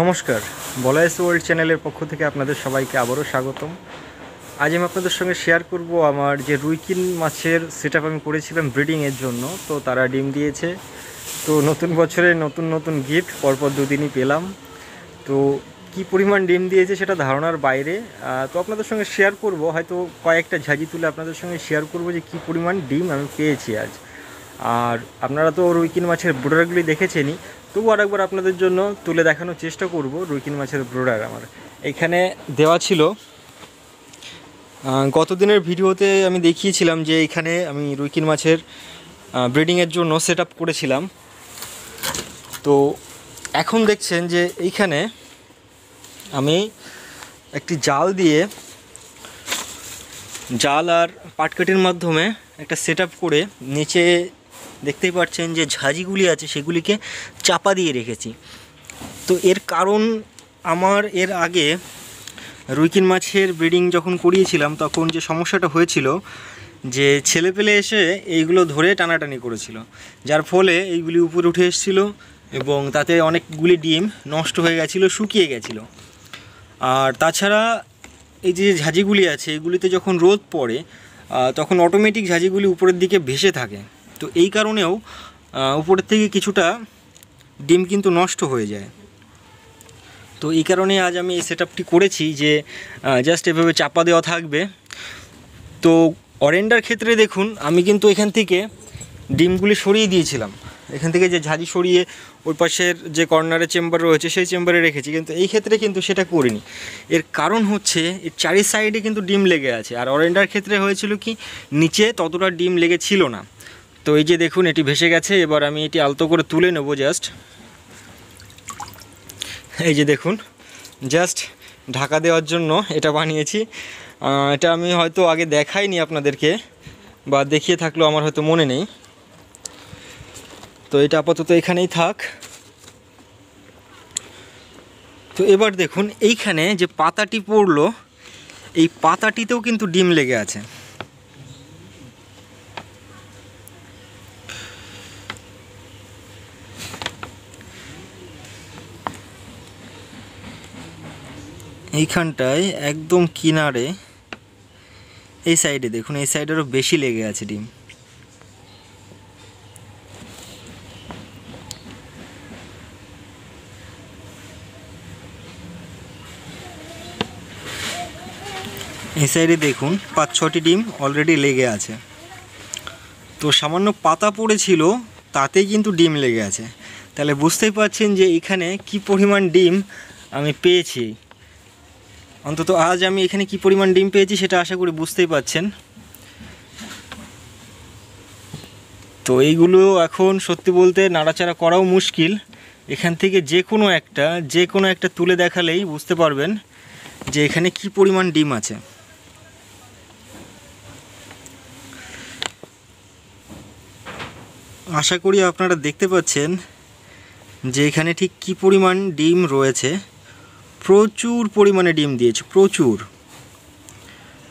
নমস্কার, বলাইস ওয়ার্ল্ড চ্যানেলের পক্ষ থেকে আপনাদের সবাইকে আবারও স্বাগতম। আজ আমি আপনাদের সঙ্গে শেয়ার করব আমার যে রুইকিন মাছের সেট আমি করেছিলাম ব্রিডিংয়ের জন্য, তো তারা ডিম দিয়েছে। তো নতুন বছরে নতুন নতুন গিফট পরপর দুদিনই পেলাম। তো কি পরিমাণ ডিম দিয়েছে সেটা ধারণার বাইরে। তো আপনাদের সঙ্গে শেয়ার করব, হয়তো কয়েকটা ঝাঁজি তুলে আপনাদের সঙ্গে শেয়ার করব যে কি পরিমাণ ডিম আমি পেয়েছি আজ। আর আপনারা তো রুইকিন মাছের ব্রোডারগুলি দেখেছেনই তবু আরেকবার আপনাদের জন্য তুলে দেখানোর চেষ্টা করব রুইকিন মাছের ব্রোডার আমার। এখানে দেওয়া ছিল আহ, গত দিনের ভিডিওতে আমি দেখিয়েছিলাম যে এখানে আমি রুইকিন মাছের ব্রিডিংয়ের জন্য সেট করেছিলাম। তো এখন দেখছেন যে এইখানে আমি একটি জাল দিয়ে জাল আর পাটকাটির মাধ্যমে একটা সেট করে নিচে দেখতেই পাচ্ছেন যে ঝাঁঝিগুলি আছে, সেগুলিকে চাপা দিয়ে রেখেছি। তো এর কারণ আমার এর আগে রুইকিন মাছের ব্রিডিং যখন করিয়েছিলাম, তখন যে সমস্যাটা হয়েছিল যে ছেলেপেলে এসে এইগুলো ধরে টানাটানি করেছিল, যার ফলে এইগুলি উপরে উঠে এসেছিল এবং তাতে অনেকগুলি ডিম নষ্ট হয়ে গেছিল, শুকিয়ে গেছিল। আর তাছাড়া এই যে ঝাঁঝিগুলি আছে, এগুলিতে যখন রোদ পড়ে তখন অটোমেটিক ঝাঁঝিগুলি উপরের দিকে ভেসে থাকে। তো এই কারণেও উপরের থেকে কিছুটা ডিম কিন্তু নষ্ট হয়ে যায়। তো এই কারণে আজ আমি এই সেট করেছি যে জাস্ট এভাবে চাপা দেওয়া থাকবে। তো অরেন্ডার ক্ষেত্রে দেখুন, আমি কিন্তু এখান থেকে ডিমগুলি সরিয়ে দিয়েছিলাম। এখান থেকে যে ঝাঁঝি সরিয়ে ওই পাশের যে কর্নারে চেম্বার রয়েছে, সেই চেম্বারে রেখেছি, কিন্তু এই ক্ষেত্রে কিন্তু সেটা করিনি। এর কারণ হচ্ছে, এর চারি সাইডে কিন্তু ডিম লেগে আছে। আর অরেন্ডার ক্ষেত্রে হয়েছিল কি, নিচে ততটা ডিম লেগে ছিল না। তো এই যে দেখুন, এটি ভেসে গেছে। এবার আমি এটি আলতো করে তুলে নেব জাস্ট। এই যে দেখুন, জাস্ট ঢাকা দেওয়ার জন্য এটা বানিয়েছি। এটা আমি হয়তো আগে দেখাইনি আপনাদেরকে, বা দেখিয়ে থাকলেও আমার হয়তো মনে নেই। তো এটা আপাতত এখানেই থাক। তো এবার দেখুন, এইখানে যে পাতাটি পড়ল, এই পাতাটিতেও কিন্তু ডিম লেগে আছে। এইখানটায় একদম কিনারে, এই সাইডে দেখুন, এই সাইডেরও বেশি লেগে আছে ডিম। এই সাইডে দেখুন পাঁচ ছটি ডিম অলরেডি লেগে আছে। তো সামান্য পাতা পড়েছিল, তাতেই কিন্তু ডিম লেগে আছে। তাহলে বুঝতেই পারছেন যে এখানে কি পরিমাণ ডিম আমি পেয়েছি। অন্তত আজ আমি এখানে কি পরিমাণ ডিম পেয়েছি সেটা আশা করি বুঝতেই পাচ্ছেন। তো এইগুলো এখন সত্যি বলতে নাড়াচাড়া করাও মুশকিল। এখান থেকে যে কোনো একটা, যে কোনো একটা তুলে দেখালেই বুঝতে পারবেন যে এখানে কি পরিমাণ ডিম আছে। আশা করি আপনারা দেখতে পাচ্ছেন যে এখানে ঠিক কি পরিমাণ ডিম রয়েছে। প্রচুর পরিমাণে ডিম দিয়েছে, প্রচুর।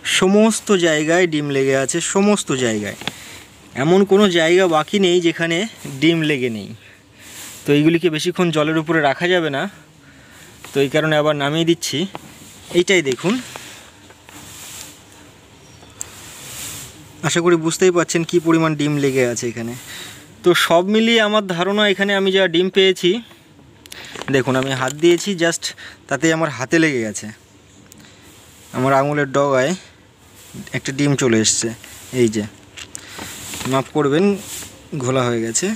সমস্ত জায়গায় ডিম লেগে আছে, সমস্ত জায়গায়। এমন কোনো জায়গা বাকি নেই যেখানে ডিম লেগে নেই। তো এইগুলিকে বেশিক্ষণ জলের উপরে রাখা যাবে না। তো এই কারণে আবার নামিয়ে দিচ্ছি। এইটাই দেখুন। আশা করি বুঝতেই পাচ্ছেন কি পরিমাণ ডিম লেগে আছে এখানে। তো সব মিলিয়ে আমার ধারণা এখানে আমি যা ডিম পেয়েছি দেখুন, আমি হাত দিয়েছি জাস্ট তাতে আমার হাতে লেগে গেছে। আমার আঙুলের ডগায় একটা ডিম চলে এসছে, এই যে। মাপ করবেন, ঘোলা হয়ে গেছে।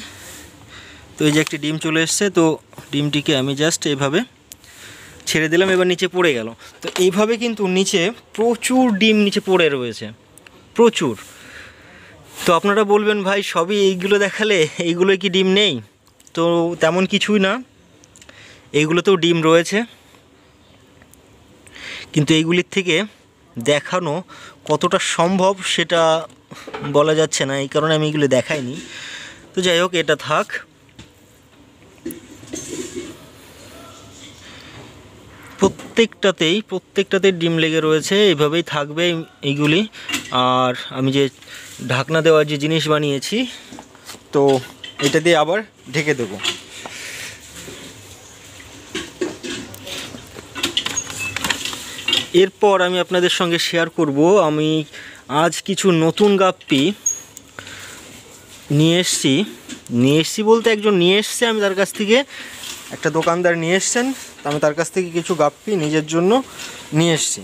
তো এই যে একটি ডিম চলে এসছে, তো ডিমটিকে আমি জাস্ট এইভাবে ছেড়ে দিলাম, এবার নিচে পড়ে গেল। তো এইভাবে কিন্তু নিচে প্রচুর ডিম নিচে পড়ে রয়েছে, প্রচুর। তো আপনারা বলবেন, ভাই, সবই এইগুলো দেখালে এইগুলোই কি ডিম নেই? তো তেমন কিছুই না। এইগুলোতেও ডিম রয়েছে। কিন্তু এইগুলির থেকে দেখানো কতটা সম্ভব সেটা বলা যাচ্ছে না, এই কারণে আমি এগুলো দেখাইনি। তো যাই হোক, এটা থাক। প্রত্যেকটাতেই প্রত্যেকটাতেই ডিম লেগে রয়েছে, এইভাবেই থাকবে এইগুলি। আর আমি যে ঢাকনা দেওয়ার যে জিনিস বানিয়েছি, তো এটা দিয়ে আবার ঢেকে দেবো। এরপর আমি আপনাদের সঙ্গে শেয়ার করব। আমি আজ কিছু নতুন গাপ্পি নিয়ে এসছি। নিয়ে এসছি বলতে একজন নিয়ে এসছে, আমি তার কাছ থেকে একটা দোকানদার নিয়ে এসছেন আমি তার কাছ থেকে কিছু গাপ্পি নিজের জন্য নিয়ে এসছি।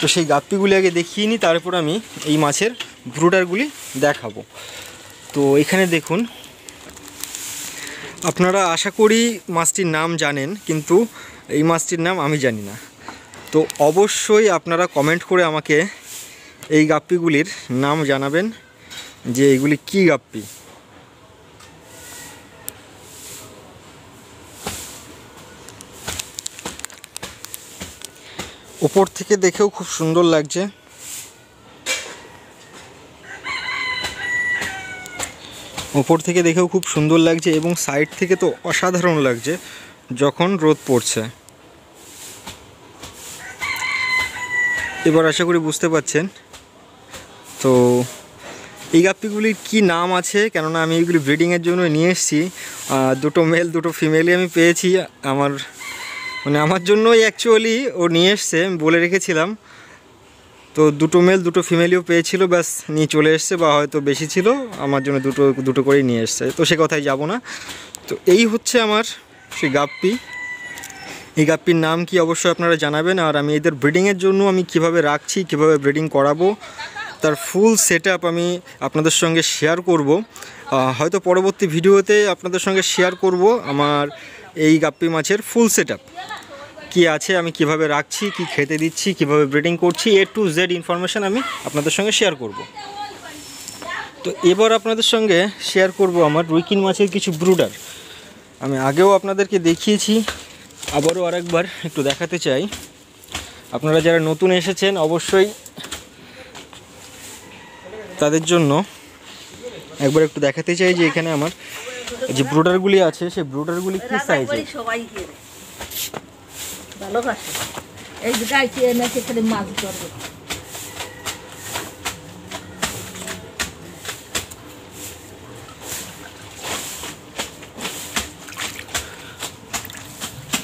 তো সেই গাপ্পিগুলি আগে দেখিয়ে নিই তারপর আমি এই মাছের ব্রুডারগুলি দেখাবো। তো এখানে দেখুন, আপনারা আশা করি মাছটির নাম জানেন, কিন্তু এই মাছটির নাম আমি জানি না। তো অবশ্যই আপনারা কমেন্ট করে আমাকে এই গাপ্পিগুলির নাম জানাবেন যে এগুলি কি গাপ্পি। ওপর থেকে দেখেও খুব সুন্দর লাগছে। ওপর থেকে দেখেও খুব সুন্দর লাগছে এবং সাইড থেকে তো অসাধারণ লাগছে যখন রোদ পড়ছে। এবার আশা করি বুঝতে পারছেন। তো এই গাপ্পিগুলির কি নাম আছে, কেননা আমি এইগুলি ব্রিডিংয়ের জন্য নিয়ে এসেছি। দুটো মেল দুটো ফিমেলই আমি পেয়েছি। আমার মানে আমার জন্যই অ্যাকচুয়ালি ও নিয়ে এসছে, আমি বলে রেখেছিলাম। তো দুটো মেল দুটো ফিমেলিও পেয়েছিল, ব্যাস নিয়ে চলে এসছে বা হয়তো বেশি ছিল, আমার জন্য দুটো দুটো করেই নিয়ে এসছে। তো সে কথায় যাব না। তো এই হচ্ছে আমার সেই গাপ্পি। এই গাপ্পির নাম কি অবশ্যই আপনারা জানাবেন, আর আমি এদের ব্রিডিংয়ের জন্য আমি কীভাবে রাখছি, কীভাবে ব্রিডিং করাবো, তার ফুল সেট আমি আপনাদের সঙ্গে শেয়ার করব। হয়তো পরবর্তী ভিডিওতে আপনাদের সঙ্গে শেয়ার করব আমার এই গাপ্পি মাছের ফুল সেট কি আছে, আমি কীভাবে রাখছি, কি খেতে দিচ্ছি, কীভাবে ব্রিডিং করছি এ টু জেড ইনফরমেশান আমি আপনাদের সঙ্গে শেয়ার করব। তো এবার আপনাদের সঙ্গে শেয়ার করব আমার রুইকিন মাছের কিছু ব্রুডার। আমি আগেও আপনাদেরকে দেখিয়েছি আবারও আরেকবার একটু দেখাতে চাই। আপনারা যারা নতুন এসেছেন অবশ্যই তাদের জন্য একবার একটু দেখাতে চাই যে এখানে আমার যে ব্রোডারগুলি আছে সেই ব্রোডারগুলি কি সাইজ ভালোবাসে। এই জায়গায় এনে সেখানে মাছ ধরবে।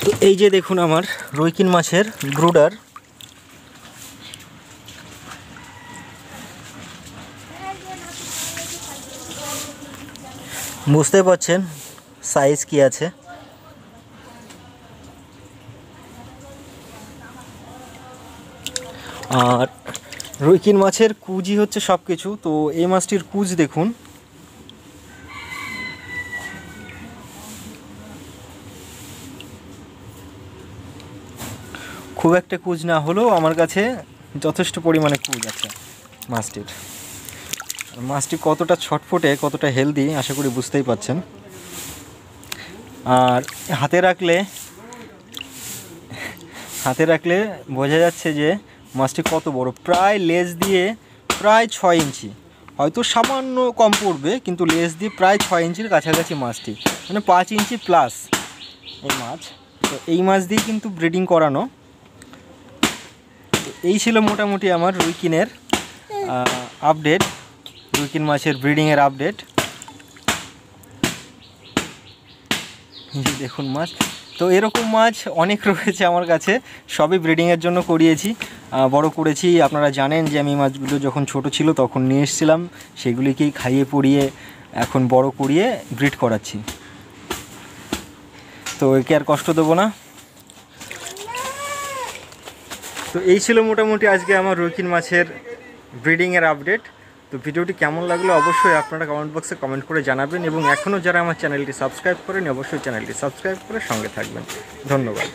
তো এই যে দেখুন আমার রুইকিন মাছের ব্রুডার। বুঝতে পারছেন সাইজ কি আছে। আর রুইকিন মাছের কুজি হচ্ছে সব কিছু তো এই মাছটির কুজ দেখুন। খুব একটা কুজ না হলেও আমার কাছে যথেষ্ট পরিমাণে কুজ আছে মাছটির। মাছটি কতটা ছটফটে, কতটা হেলদি, আশা করি বুঝতেই পাচ্ছেন আর হাতে রাখলে হাতে রাখলে বোঝা যাচ্ছে যে মাছটি কত বড়। প্রায় লেজ দিয়ে প্রায় ছয় ইঞ্চি। হয়তো সামান্য কম পড়বে, কিন্তু লেজ দিয়ে প্রায় ছয় ইঞ্চির কাছাকাছি মাছটি। মানে পাঁচ ইঞ্চি প্লাস এই মাছ। তো এই মাছ দিয়ে কিন্তু ব্রিডিং করানো এই ছিল মোটামুটি আমার রুইকিনের আপডেট রুইকিন মাছের ব্রিডিংয়ের আপডেট দেখুন মাছ। তো এরকম মাছ অনেক রয়েছে আমার কাছে, সবই ব্রিডিংয়ের জন্য করিয়েছি। বড় করেছি, আপনারা জানেন যে আমি মাছগুলো যখন ছোট ছিল তখন নিয়ে এসেছিলাম, সেগুলিকেই খাইয়ে পরিয়ে এখন বড় করিয়ে ব্রিড করাচ্ছি। তো একে আর কষ্ট দেবো না। তো এই ছিল মোটামুটি আজকে আমার রুকিন মাছের ব্রিডিংয়ের আপডেট তো ভিডিওটি কেমন লাগল অবশ্যই আপনারা কমেন্ট বক্সে কমেন্ট করে জানাবেন এবং এখনও যারা আমার চ্যানেলটি সাবস্ক্রাইব করেন অবশ্যই চ্যানেলটি সাবস্ক্রাইব করে সঙ্গে থাকবেন। ধন্যবাদ।